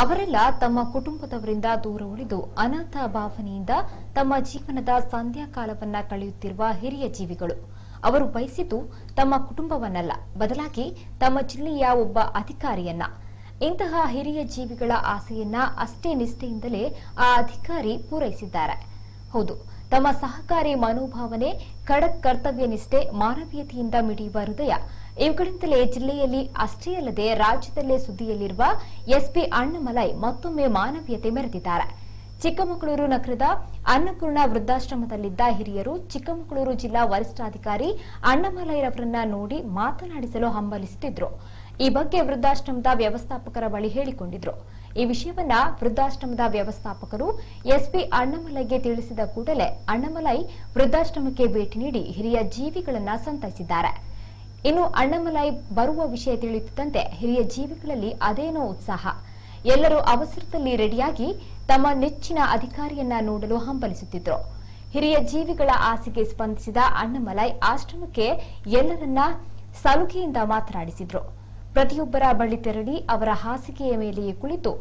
ಅವರೆಲ್ಲ ತಮ್ಮ ಕುಟುಂಬದವರಿಂದ ದೂರ ಉಳಿದು ಅನಾಥ ಭಾವನೆಯಿಂದ ತಮ್ಮ ಜೀವನದ ಸಂಧ್ಯಾಕಾಲವನ್ನ ಕಳೆಯುತ್ತಿರುವ ಹಿರಿಯ ಜೀವಿಗಳು. ಅವರು ಬಯಸಿದ್ದು ತಮ್ಮ ಕುಟುಂಬವನ್ನಲ್ಲ, ಬದಲಾಗಿ ತಮ್ಮ ಜಿಲ್ಲೆಯ ಒಬ್ಬ ಅಧಿಕಾರಿಯನ್ನ. ಇಂತಹ ಹಿರಿಯ ಜೀವಿಗಳ ಆಸೆಯನ್ನ ಅಷ್ಟೇ ನಿಷ್ಠೆಯಿಂದಲೇ ಆ ಅಧಿಕಾರಿ ಪೂರೈಸಿದ್ದಾರೆ. ಹೌದು, ತಮ್ಮ ಸಹಕಾರಿ ಮನೋಭಾವನೆ, ಖಡಕ್ ಕರ್ತವ್ಯ ನಿಷ್ಠೆ ಮಾನವೀಯತೆಯಿಂದ ಮಿಡಿಯುವ ಹೃದಯ ಇವುಗಳಿಂದಲೇ ಜಿಲ್ಲೆಯಲ್ಲಿ ಅಷ್ಟೇ ಅಲ್ಲದೆ ರಾಜ್ಯದಲ್ಲೇ ಸುದ್ದಿಯಲ್ಲಿರುವ ಎಸ್ಪಿ ಅಣ್ಣಮಲೈ ಮತ್ತೊಮ್ಮೆ ಮಾನವೀಯತೆ ಮೆರೆದಿದ್ದಾರೆ. ಚಿಕ್ಕಮಗಳೂರು ನಗರದ ಅನ್ನಪೂರ್ಣ ವೃದ್ಧಾಶ್ರಮದಲ್ಲಿದ್ದ ಹಿರಿಯರು ಚಿಕ್ಕಮಗಳೂರು ಜಿಲ್ಲಾ ವರಿಷ್ಠಾಧಿಕಾರಿ ಅಣ್ಣಮಲೈರವರನ್ನ ನೋಡಿ ಮಾತನಾಡಿಸಲು ಹಂಬಲಿಸುತ್ತಿದ್ರು. ಈ ಬಗ್ಗೆ ವೃದ್ಧಾಶ್ರಮದ ವ್ಯವಸ್ಥಾಪಕರ ಬಳಿ ಹೇಳಿಕೊಂಡಿದ್ರು. ಈ ವಿಷಯವನ್ನ ವೃದ್ಧಾಶ್ರಮದ ವ್ಯವಸ್ಥಾಪಕರು ಎಸ್ಪಿ ಅಣ್ಣಮಲೈಗೆ ತಿಳಿಸಿದ ಕೂಡಲೇ ಅಣ್ಣಮಲೈ ವೃದ್ಧಾಶ್ರಮಕ್ಕೆ ಭೇಟಿ ನೀಡಿ ಹಿರಿಯ ಜೀವಿಗಳನ್ನ ಸಂತೈಸಿದ್ದಾರೆ. ಇನ್ನು ಅಣ್ಣಮಲೈ ಬರುವ ವಿಷಯ ತಿಳಿಯುತ್ತಿದ್ದಂತೆ ಹಿರಿಯ ಜೀವಿಗಳಲ್ಲಿ ಅದೇನೋ ಉತ್ಸಾಹ. ಎಲ್ಲರೂ ಅವಸರದಲ್ಲಿ ರೆಡಿಯಾಗಿ ತಮ್ಮ ನೆಚ್ಚಿನ ಅಧಿಕಾರಿಯನ್ನ ನೋಡಲು ಹಂಬಲಿಸುತ್ತಿದ್ರು. ಹಿರಿಯ ಜೀವಿಗಳ ಆಸೆಗೆ ಸ್ಪಂದಿಸಿದ ಅಣ್ಣಮಲೈ ಆಶ್ರಮಕ್ಕೆ ಎಲ್ಲರನ್ನ ಸಲುಗೆಯಿಂದ ಮಾತನಾಡಿಸಿದ್ರು. ಪ್ರತಿಯೊಬ್ಬರ ಬಳಿ ತೆರಳಿ ಅವರ ಹಾಸಿಗೆಯ ಮೇಲೆಯೇ ಕುಳಿತು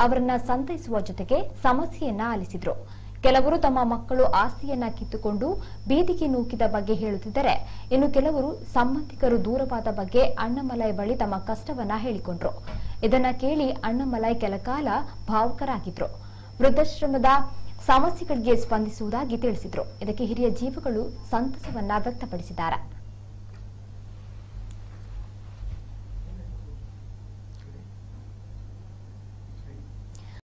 ಅವರನ್ನ ಸಂತೈಸುವ ಜೊತೆಗೆ ಸಮಸ್ಯೆಯನ್ನ ಆಲಿಸಿದ್ರು. ಕೆಲವರು ತಮ್ಮ ಮಕ್ಕಳು ಆಸ್ತಿಯನ್ನ ಕಿತ್ತುಕೊಂಡು ಬೀದಿಗೆ ನೂಕಿದ ಬಗ್ಗೆ ಹೇಳುತ್ತಿದ್ದರೆ. ಇನ್ನು ಕೆಲವರು ಸಂಬಂಧಿಕರು ದೂರವಾದ ಬಗ್ಗೆ ಅಣ್ಣಮಲೈ ಬಳಿ ತಮ್ಮ ಕಷ್ಟವನ್ನ ಹೇಳಿಕೊಂಡ್ರು. ಇದನ್ನ ಕೇಳಿ ಅಣ್ಣಮಲೈ ಕೆಲಕಾಲ ಭಾವುಕರಾಗಿದ್ರು. ವೃದ್ಧಾಶ್ರಮದ ಸಮಸ್ಯೆಗಳಿಗೆ ಸ್ಪಂದಿಸುವುದಾಗಿ ತಿಳಿಸಿದ್ರು. ಇದಕ್ಕೆ ಹಿರಿಯ ಜೀವಗಳು ಸಂತಸವನ್ನ ವ್ಯಕ್ತಪಡಿಸಿದ್ದಾರೆ.